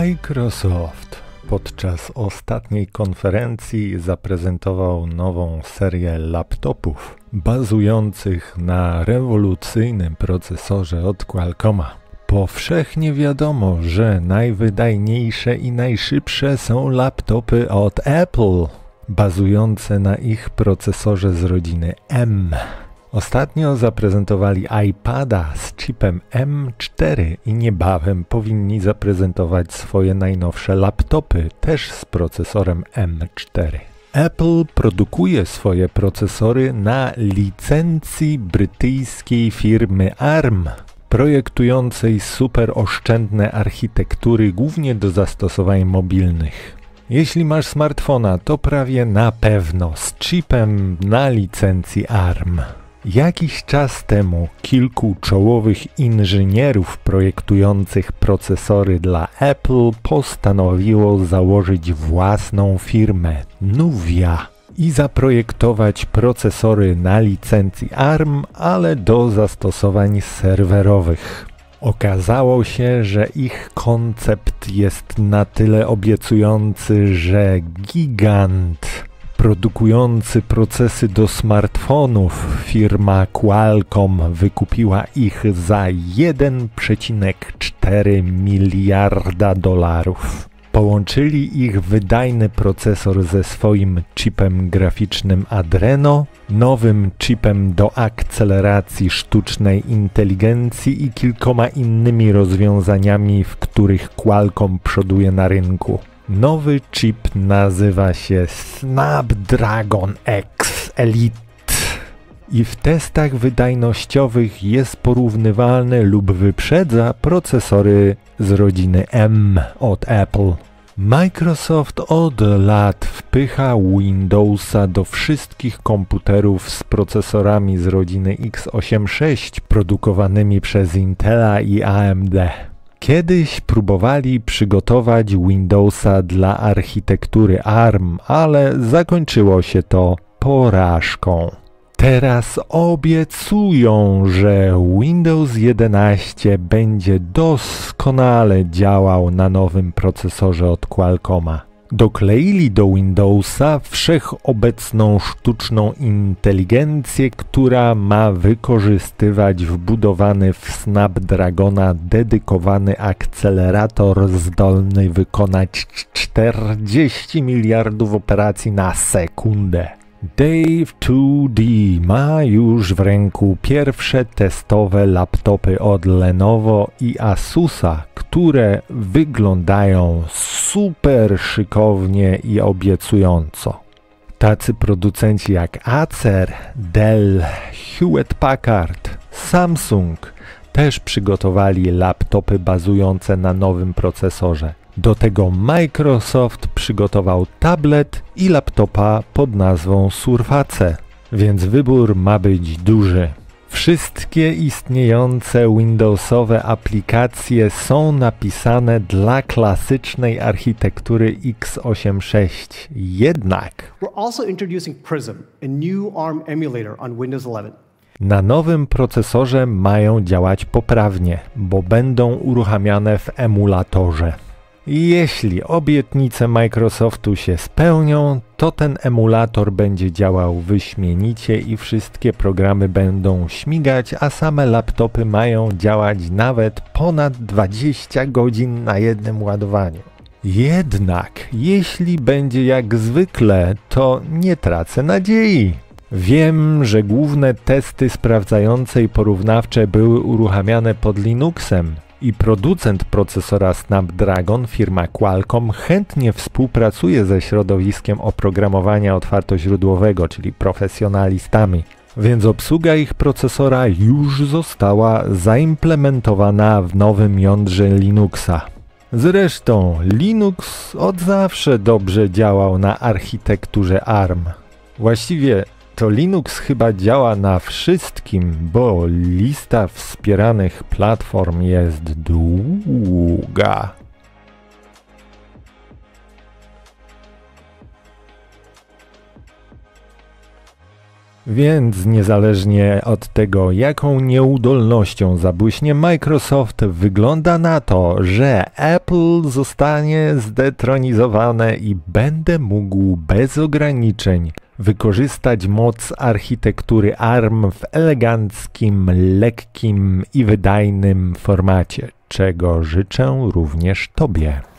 Microsoft podczas ostatniej konferencji zaprezentował nową serię laptopów bazujących na rewolucyjnym procesorze od Qualcomma. Powszechnie wiadomo, że najwydajniejsze i najszybsze są laptopy od Apple, bazujące na ich procesorze z rodziny M. Ostatnio zaprezentowali iPada z chipem M4 i niebawem powinni zaprezentować swoje najnowsze laptopy też z procesorem M4. Apple produkuje swoje procesory na licencji brytyjskiej firmy ARM, projektującej super oszczędne architektury głównie do zastosowań mobilnych. Jeśli masz smartfona, to prawie na pewno z chipem na licencji ARM. Jakiś czas temu kilku czołowych inżynierów projektujących procesory dla Apple postanowiło założyć własną firmę Nuvia i zaprojektować procesory na licencji ARM, ale do zastosowań serwerowych. Okazało się, że ich koncept jest na tyle obiecujący, że gigant produkujący procesy do smartfonów firma Qualcomm wykupiła ich za 1,4 miliarda dolarów. Połączyli ich wydajny procesor ze swoim chipem graficznym Adreno, nowym chipem do akceleracji sztucznej inteligencji i kilkoma innymi rozwiązaniami, w których Qualcomm przoduje na rynku. Nowy chip nazywa się Snapdragon X Elite i w testach wydajnościowych jest porównywalny lub wyprzedza procesory z rodziny M od Apple. Microsoft od lat wpycha Windowsa do wszystkich komputerów z procesorami z rodziny x86 produkowanymi przez Intela i AMD. Kiedyś próbowali przygotować Windowsa dla architektury ARM, ale zakończyło się to porażką. Teraz obiecują, że Windows 11 będzie doskonale działał na nowym procesorze od Qualcomma. Dokleili do Windowsa wszechobecną sztuczną inteligencję, która ma wykorzystywać wbudowany w Snapdragona dedykowany akcelerator zdolny wykonać 40 miliardów operacji na sekundę. Dave 2D ma już w ręku pierwsze testowe laptopy od Lenovo i Asusa, które wyglądają super szykownie i obiecująco. Tacy producenci jak Acer, Dell, Hewlett Packard, Samsung też przygotowali laptopy bazujące na nowym procesorze. Do tego Microsoft przygotował tablet i laptopa pod nazwą Surface, więc wybór ma być duży. Wszystkie istniejące Windowsowe aplikacje są napisane dla klasycznej architektury x86. Jednak We're also introducing Prism, a new ARM emulator on Windows 11. Na nowym procesorze mają działać poprawnie, bo będą uruchamiane w emulatorze. Jeśli obietnice Microsoftu się spełnią, to ten emulator będzie działał wyśmienicie i wszystkie programy będą śmigać, a same laptopy mają działać nawet ponad 20 godzin na jednym ładowaniu. Jednak, jeśli będzie jak zwykle, to nie tracę nadziei. Wiem, że główne testy sprawdzające i porównawcze były uruchamiane pod Linuxem, i producent procesora Snapdragon, firma Qualcomm, chętnie współpracuje ze środowiskiem oprogramowania otwartoźródłowego, czyli profesjonalistami. Więc obsługa ich procesora już została zaimplementowana w nowym jądrze Linuxa. Zresztą Linux od zawsze dobrze działał na architekturze ARM. Właściwie to Linux chyba działa na wszystkim, bo lista wspieranych platform jest długa. Więc niezależnie od tego, jaką nieudolnością zabłyśnie Microsoft, wygląda na to, że Apple zostanie zdetronizowane i będę mógł bez ograniczeń wykorzystać moc architektury ARM w eleganckim, lekkim i wydajnym formacie, czego życzę również Tobie.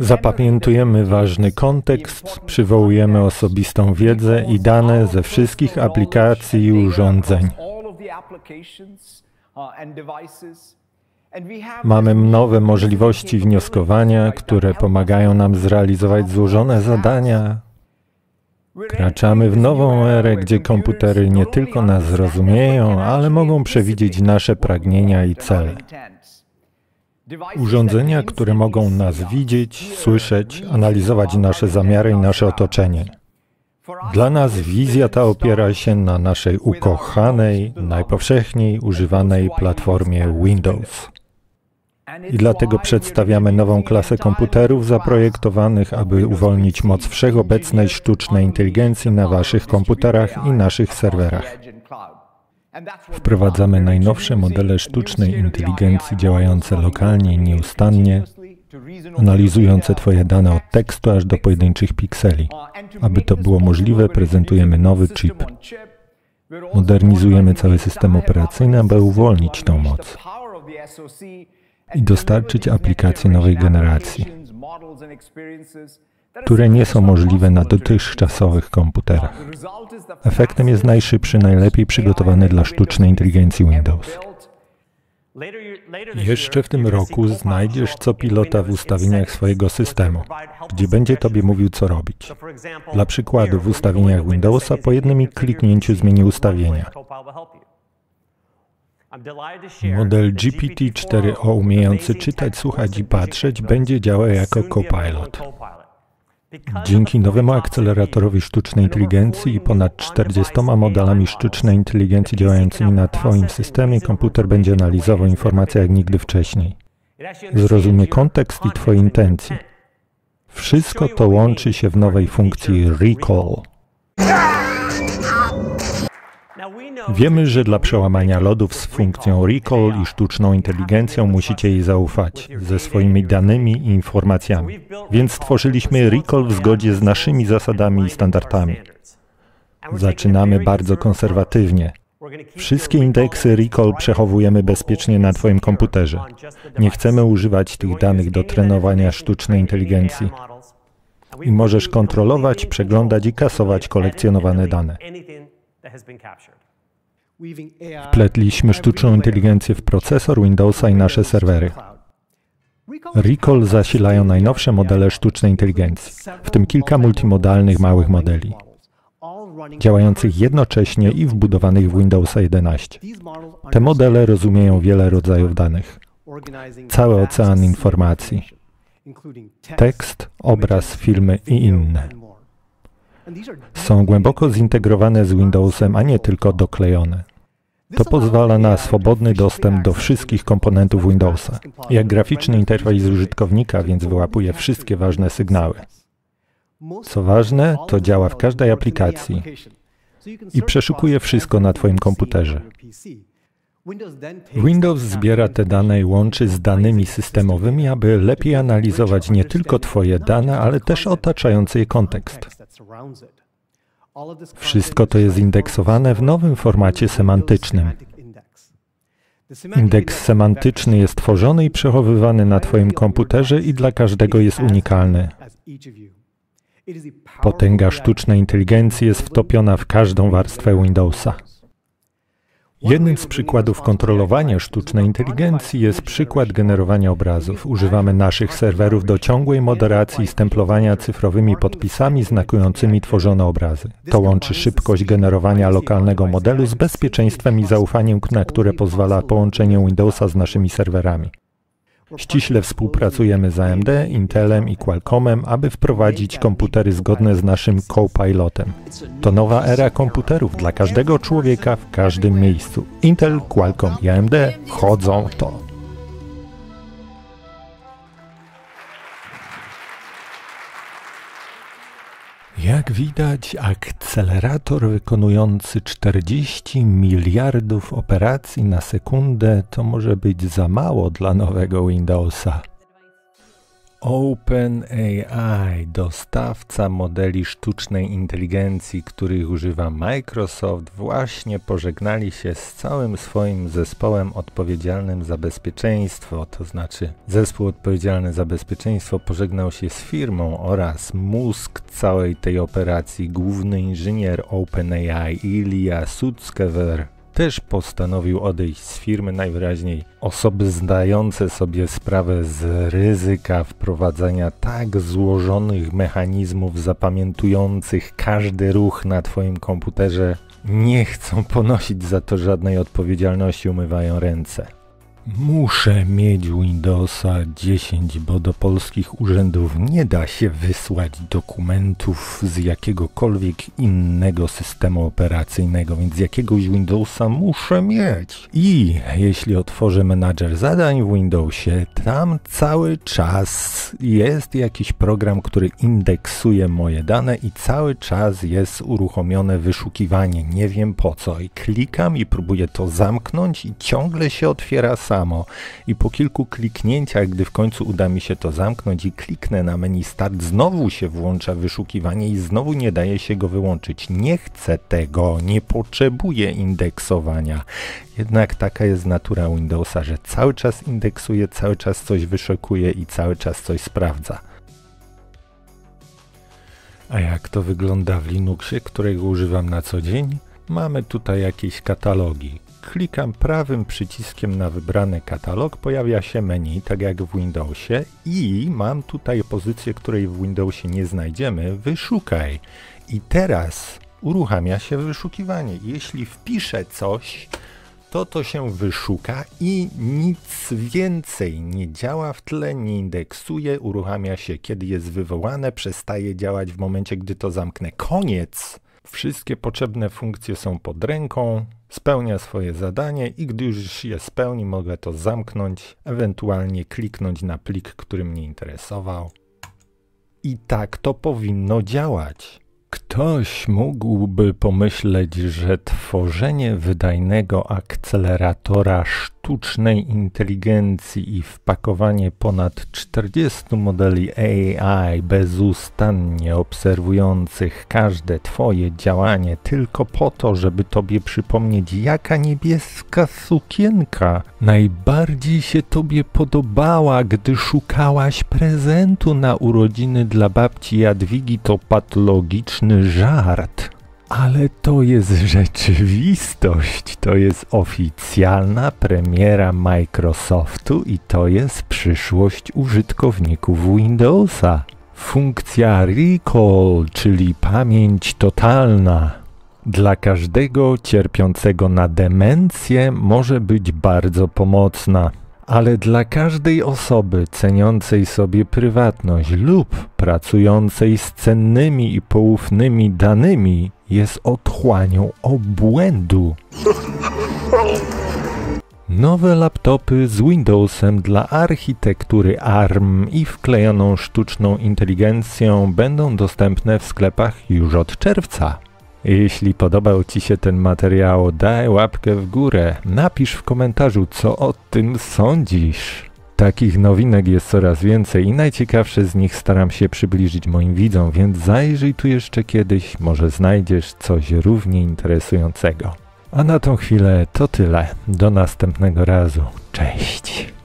Zapamiętujemy ważny kontekst, przywołujemy osobistą wiedzę i dane ze wszystkich aplikacji i urządzeń. Mamy nowe możliwości wnioskowania, które pomagają nam zrealizować złożone zadania. Kraczamy w nową erę, gdzie komputery nie tylko nas zrozumieją, ale mogą przewidzieć nasze pragnienia i cele. Urządzenia, które mogą nas widzieć, słyszeć, analizować nasze zamiary i nasze otoczenie. Dla nas wizja ta opiera się na naszej ukochanej, najpowszechniej używanej platformie Windows. I dlatego przedstawiamy nową klasę komputerów zaprojektowanych, aby uwolnić moc wszechobecnej sztucznej inteligencji na Waszych komputerach i naszych serwerach. Wprowadzamy najnowsze modele sztucznej inteligencji działające lokalnie i nieustannie, analizujące Twoje dane od tekstu aż do pojedynczych pikseli. Aby to było możliwe, prezentujemy nowy chip. Modernizujemy cały system operacyjny, aby uwolnić tą moc i dostarczyć aplikacje nowej generacji, które nie są możliwe na dotychczasowych komputerach. Efektem jest najszybszy, najlepiej przygotowany dla sztucznej inteligencji Windows. Jeszcze w tym roku znajdziesz co pilota w ustawieniach swojego systemu, gdzie będzie Tobie mówił, co robić. Dla przykładu, w ustawieniach Windowsa po jednym kliknięciu zmieni ustawienia. Model GPT-4o umiejący czytać, słuchać i patrzeć będzie działał jako copilot. Dzięki nowemu akceleratorowi sztucznej inteligencji i ponad 40 modelami sztucznej inteligencji działającymi na Twoim systemie, komputer będzie analizował informacje jak nigdy wcześniej. Zrozumie kontekst i Twoje intencje. Wszystko to łączy się w nowej funkcji Recall. Wiemy, że dla przełamania lodów z funkcją Recall i sztuczną inteligencją musicie jej zaufać, ze swoimi danymi i informacjami. Więc stworzyliśmy Recall w zgodzie z naszymi zasadami i standardami. Zaczynamy bardzo konserwatywnie. Wszystkie indeksy Recall przechowujemy bezpiecznie na Twoim komputerze. Nie chcemy używać tych danych do trenowania sztucznej inteligencji. I możesz kontrolować, przeglądać i kasować kolekcjonowane dane. Wpletliśmy sztuczną inteligencję w procesor Windowsa i nasze serwery. Recall zasilają najnowsze modele sztucznej inteligencji, w tym kilka multimodalnych małych modeli, działających jednocześnie i wbudowanych w Windowsa 11. Te modele rozumieją wiele rodzajów danych, cały ocean informacji, tekst, obraz, filmy i inne. Są głęboko zintegrowane z Windowsem, a nie tylko doklejone. To pozwala na swobodny dostęp do wszystkich komponentów Windowsa, jak graficzny interfejs użytkownika, więc wyłapuje wszystkie ważne sygnały. Co ważne, to działa w każdej aplikacji i przeszukuje wszystko na Twoim komputerze. Windows zbiera te dane i łączy z danymi systemowymi, aby lepiej analizować nie tylko Twoje dane, ale też otaczający je kontekst. Wszystko to jest indeksowane w nowym formacie semantycznym. Indeks semantyczny jest tworzony i przechowywany na Twoim komputerze i dla każdego jest unikalny. Potęga sztucznej inteligencji jest wtopiona w każdą warstwę Windowsa. Jednym z przykładów kontrolowania sztucznej inteligencji jest przykład generowania obrazów. Używamy naszych serwerów do ciągłej moderacji i stemplowania cyfrowymi podpisami znakującymi tworzone obrazy. To łączy szybkość generowania lokalnego modelu z bezpieczeństwem i zaufaniem, na które pozwala połączenie Windowsa z naszymi serwerami. Ściśle współpracujemy z AMD, Intelem i Qualcommem, aby wprowadzić komputery zgodne z naszym Copilotem. To nowa era komputerów dla każdego człowieka w każdym miejscu. Intel, Qualcomm i AMD wchodzą w to. Jak widać, akcelerator wykonujący 40 miliardów operacji na sekundę to może być za mało dla nowego Windowsa. OpenAI, dostawca modeli sztucznej inteligencji, których używa Microsoft, właśnie pożegnali się z całym swoim zespołem odpowiedzialnym za bezpieczeństwo, to znaczy zespół odpowiedzialny za bezpieczeństwo pożegnał się z firmą oraz mózg całej tej operacji, główny inżynier OpenAI Ilya Sutskever też postanowił odejść z firmy. Najwyraźniej osoby zdające sobie sprawę z ryzyka wprowadzania tak złożonych mechanizmów zapamiętujących każdy ruch na Twoim komputerze nie chcą ponosić za to żadnej odpowiedzialności, umywają ręce. Muszę mieć Windowsa 10, bo do polskich urzędów nie da się wysłać dokumentów z jakiegokolwiek innego systemu operacyjnego, więc jakiegoś Windowsa muszę mieć. I jeśli otworzę menadżer zadań w Windowsie, tam cały czas jest jakiś program, który indeksuje moje dane i cały czas jest uruchomione wyszukiwanie. Nie wiem po co. I klikam i próbuję to zamknąć i ciągle się otwiera sam samo i po kilku kliknięciach, gdy w końcu uda mi się to zamknąć i kliknę na menu Start, znowu się włącza wyszukiwanie i znowu nie daje się go wyłączyć. Nie chcę tego, nie potrzebuję indeksowania. Jednak taka jest natura Windowsa, że cały czas indeksuje, cały czas coś wyszukuje i cały czas coś sprawdza. A jak to wygląda w Linuxie, którego używam na co dzień? Mamy tutaj jakieś katalogi klikam prawym przyciskiem na wybrany katalog, pojawia się menu, tak jak w Windowsie i mam tutaj pozycję, której w Windowsie nie znajdziemy, wyszukaj. I teraz uruchamia się wyszukiwanie. Jeśli wpiszę coś, to to się wyszuka i nic więcej nie działa w tle, nie indeksuje, uruchamia się kiedy jest wywołane, przestaje działać w momencie, gdy to zamknę. Koniec! Wszystkie potrzebne funkcje są pod ręką, spełnia swoje zadanie i gdy już je spełni, mogę to zamknąć, ewentualnie kliknąć na plik, który mnie interesował. I tak to powinno działać. Ktoś mógłby pomyśleć, że tworzenie wydajnego akceleratora sztucznej inteligencji i wpakowanie ponad 40 modeli AI bezustannie obserwujących każde Twoje działanie tylko po to, żeby Tobie przypomnieć, jaka niebieska sukienka najbardziej się Tobie podobała, gdy szukałaś prezentu na urodziny dla babci Jadwigi, to patologiczny żart. Ale to jest rzeczywistość, to jest oficjalna premiera Microsoftu i to jest przyszłość użytkowników Windowsa. Funkcja Recall, czyli pamięć totalna, dla każdego cierpiącego na demencję może być bardzo pomocna ale dla każdej osoby ceniącej sobie prywatność lub pracującej z cennymi i poufnymi danymi jest otchłanią obłędu. Nowe laptopy z Windowsem dla architektury ARM i wklejoną sztuczną inteligencją będą dostępne w sklepach już od czerwca. Jeśli podobał Ci się ten materiał, daj łapkę w górę, napisz w komentarzu, co o tym sądzisz. Takich nowinek jest coraz więcej i najciekawsze z nich staram się przybliżyć moim widzom, więc zajrzyj tu jeszcze kiedyś, może znajdziesz coś równie interesującego. A na tą chwilę to tyle. Do następnego razu. Cześć!